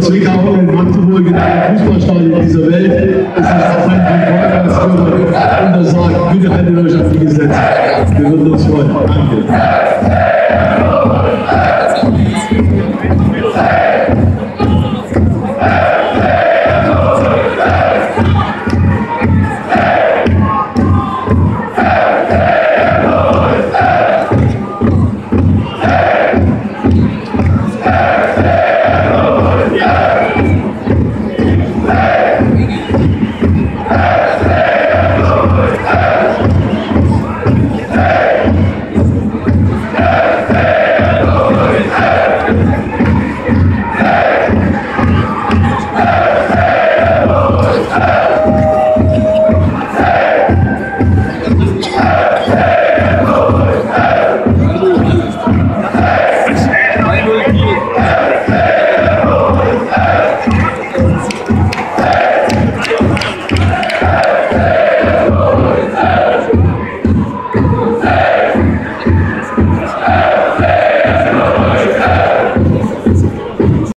Zwickau, in Magdeburg, in einem Fußballstadion dieser Welt. Es ist auf einen Podcast und das sagt, bitte haltet euch auf die Gesetze. Wir würden uns freuen. Danke.